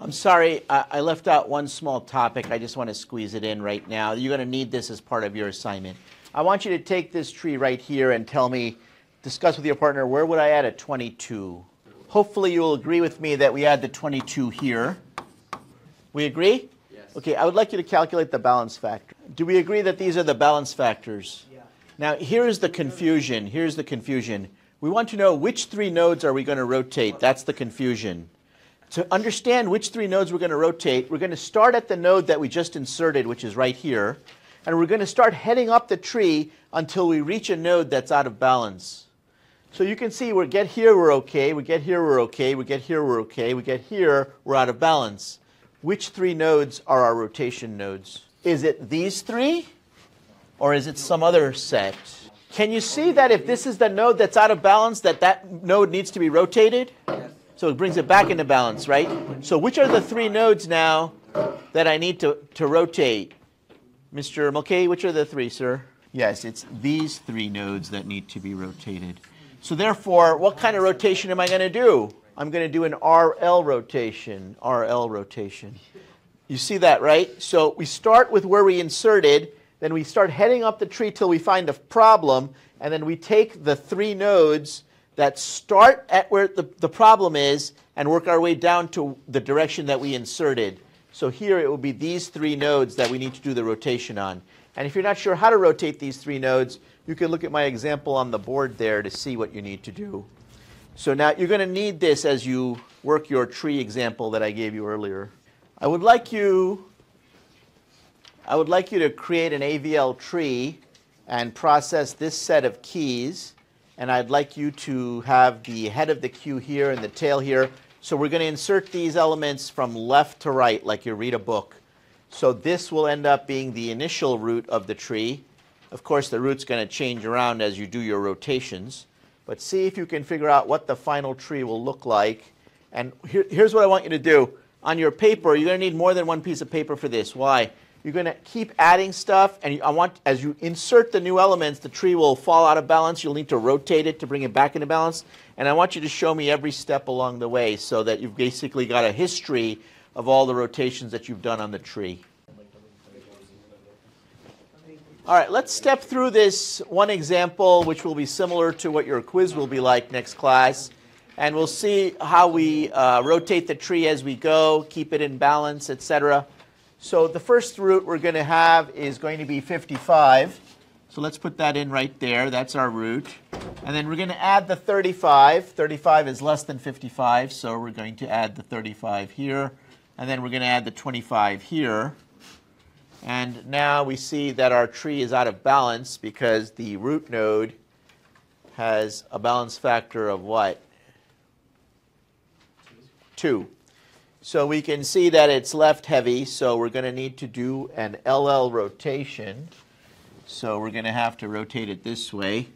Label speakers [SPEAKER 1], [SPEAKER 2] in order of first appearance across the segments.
[SPEAKER 1] I'm sorry, I, I left out one small topic. I just want to squeeze it in right now. You're going to need this as part of your assignment. I want you to take this tree right here and tell me, discuss with your partner, where would I add a 22? Hopefully you'll agree with me that we add the 22 here. We agree?
[SPEAKER 2] Yes.
[SPEAKER 1] Okay, I would like you to calculate the balance factor. Do we agree that these are the balance factors?
[SPEAKER 2] Yeah.
[SPEAKER 1] Now, here's the confusion. Here's the confusion. We want to know which three nodes are we going to rotate. That's the confusion. To understand which three nodes we're going to rotate, we're going to start at the node that we just inserted, which is right here, and we're going to start heading up the tree until we reach a node that's out of balance. So you can see we get here, we're okay, we get here, we're okay, we get here, we're okay, we get here, we're out of balance. Which three nodes are our rotation nodes? Is it these three, or is it some other set? Can you see that if this is the node that's out of balance, that that node needs to be rotated? So it brings it back into balance, right? So which are the three nodes now that I need to, to rotate? Mr. Mulcahy, which are the three, sir? Yes, it's these three nodes that need to be rotated. So therefore, what kind of rotation am I going to do? I'm going to do an RL rotation, RL rotation. You see that, right? So we start with where we inserted, then we start heading up the tree till we find a problem, and then we take the three nodes that start at where the, the problem is and work our way down to the direction that we inserted. So here it will be these three nodes that we need to do the rotation on. And if you're not sure how to rotate these three nodes, you can look at my example on the board there to see what you need to do. So now you're going to need this as you work your tree example that I gave you earlier. I would like you I would like you to create an AVL tree and process this set of keys. And I'd like you to have the head of the queue here and the tail here. So we're going to insert these elements from left to right like you read a book. So this will end up being the initial root of the tree. Of course, the root's going to change around as you do your rotations. But see if you can figure out what the final tree will look like. And here, here's what I want you to do. On your paper, you're going to need more than one piece of paper for this. Why? You're going to keep adding stuff, and I want, as you insert the new elements, the tree will fall out of balance. You'll need to rotate it to bring it back into balance. And I want you to show me every step along the way so that you've basically got a history of all the rotations that you've done on the tree. All right, let's step through this one example, which will be similar to what your quiz will be like next class. And we'll see how we uh, rotate the tree as we go, keep it in balance, etc. So the first root we're going to have is going to be 55. So let's put that in right there. That's our root. And then we're going to add the 35. 35 is less than 55, so we're going to add the 35 here. And then we're going to add the 25 here. And now we see that our tree is out of balance because the root node has a balance factor of what? 2. So we can see that it's left heavy, so we're going to need to do an LL rotation. So we're going to have to rotate it this way.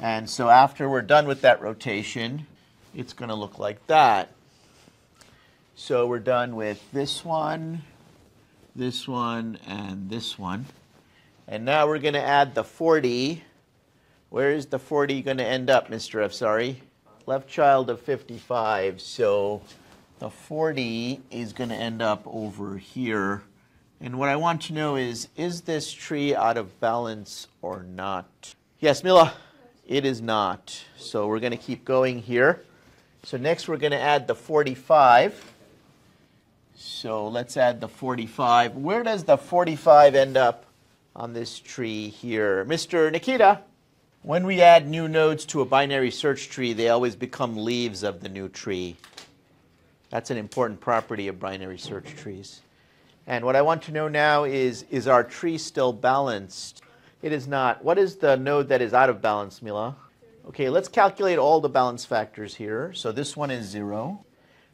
[SPEAKER 1] And so after we're done with that rotation, it's going to look like that. So we're done with this one, this one, and this one. And now we're going to add the 40. Where is the 40 going to end up, Mr. Afsari? Left child of 55. So the 40 is going to end up over here. And what I want to know is, is this tree out of balance or not? Yes, Mila? It is not. So we're going to keep going here. So next we're going to add the 45. So let's add the 45. Where does the 45 end up on this tree here? Mr. Nikita? When we add new nodes to a binary search tree, they always become leaves of the new tree. That's an important property of binary search trees. And what I want to know now is, is our tree still balanced? It is not. What is the node that is out of balance, Mila? Okay, let's calculate all the balance factors here. So this one is 0.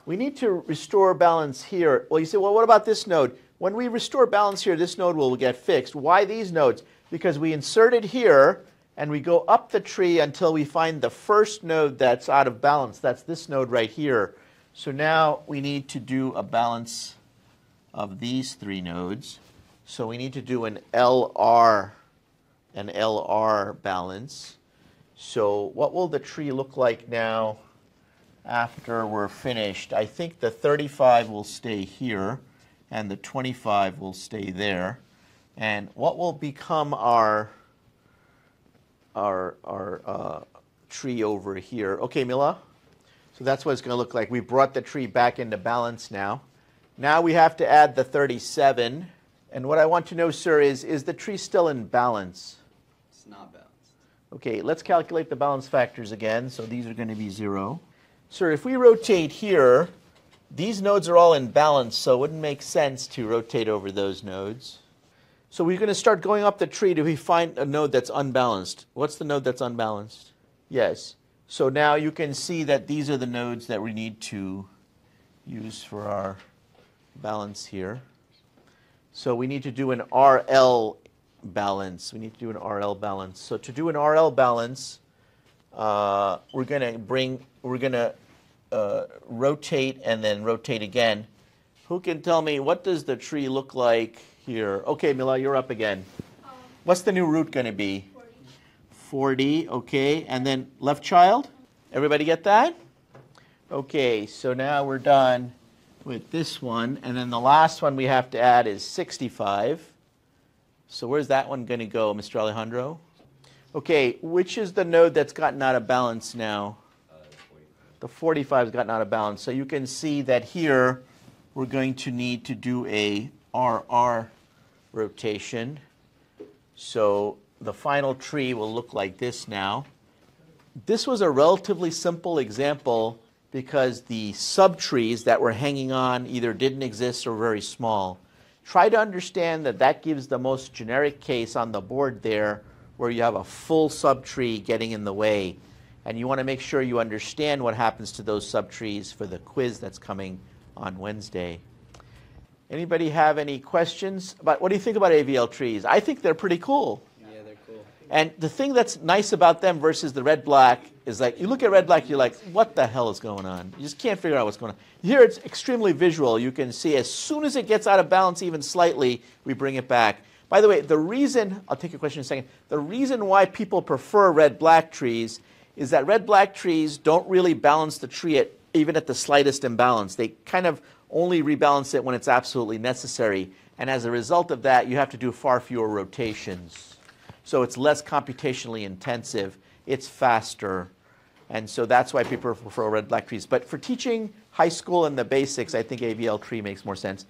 [SPEAKER 1] We need to restore balance here. Well, you say, well, what about this node? When we restore balance here, this node will get fixed. Why these nodes? Because we insert it here, and we go up the tree until we find the first node that's out of balance. That's this node right here. So now we need to do a balance of these three nodes. So we need to do an LR, an LR balance. So what will the tree look like now after we're finished. I think the 35 will stay here and the 25 will stay there. And what will become our, our, our uh, tree over here? Okay, Mila? So that's what it's going to look like. We brought the tree back into balance now. Now we have to add the 37. And what I want to know, sir, is, is the tree still in balance?
[SPEAKER 2] It's not balanced.
[SPEAKER 1] Okay, let's calculate the balance factors again. So these are going to be 0. Sir, if we rotate here, these nodes are all in balance, so it wouldn't make sense to rotate over those nodes. So we're going to start going up the tree we find a node that's unbalanced. What's the node that's unbalanced? Yes. So now you can see that these are the nodes that we need to use for our balance here. So we need to do an RL balance. We need to do an RL balance. So to do an RL balance, uh, we're going to bring, we're going to uh, rotate and then rotate again. Who can tell me what does the tree look like here? Okay, Mila, you're up again.
[SPEAKER 3] Um,
[SPEAKER 1] What's the new root going to be?
[SPEAKER 3] 40.
[SPEAKER 1] 40, okay. And then left child? Everybody get that? Okay, so now we're done with this one. And then the last one we have to add is 65. So where's that one going to go, Mr. Alejandro? Okay, which is the node that's gotten out of balance now? The 45 has gotten out of balance. So you can see that here we're going to need to do a RR rotation. So the final tree will look like this now. This was a relatively simple example because the subtrees that were hanging on either didn't exist or were very small. Try to understand that that gives the most generic case on the board there where you have a full subtree getting in the way. And you want to make sure you understand what happens to those subtrees for the quiz that's coming on Wednesday. Anybody have any questions about what do you think about AVL trees? I think they're pretty.
[SPEAKER 2] Cool.
[SPEAKER 1] And the thing that's nice about them versus the red black is like you look at red black, you're like, what the hell is going on? You just can't figure out what's going on. Here it's extremely visual. You can see as soon as it gets out of balance, even slightly, we bring it back. By the way, the reason, I'll take your question in a second, the reason why people prefer red black trees is that red black trees don't really balance the tree at, even at the slightest imbalance. They kind of only rebalance it when it's absolutely necessary. And as a result of that, you have to do far fewer rotations. So it's less computationally intensive, it's faster. And so that's why people prefer red black trees. But for teaching high school and the basics, I think AVL tree makes more sense.